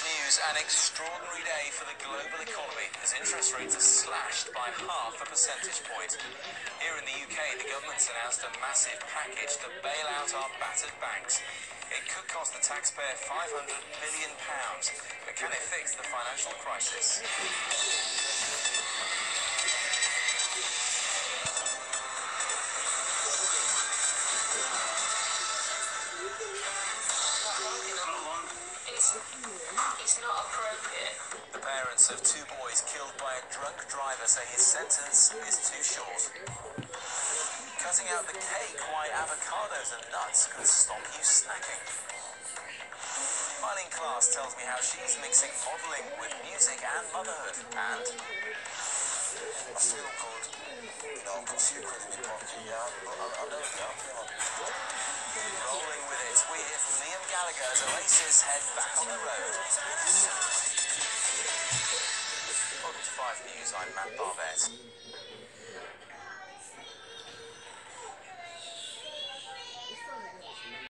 news, an extraordinary day for the global economy as interest rates are slashed by half a percentage point. Here in the UK, the government's announced a massive package to bail out our battered banks. It could cost the taxpayer £500 billion, but can it fix the financial crisis? It's, it's not appropriate. The parents of two boys killed by a drunk driver say his sentence is too short. Cutting out the cake why avocados and nuts can stop you snacking. Myleene Klass tells me how she's mixing modelling with music and motherhood. And I feel good. You know, I've got a few quid in my pocket, yeah. But I, I don't know. It, we hear from Liam Gallagher as Oasis head back on the road. Welcome to 5 News, I'm Matt Barbet.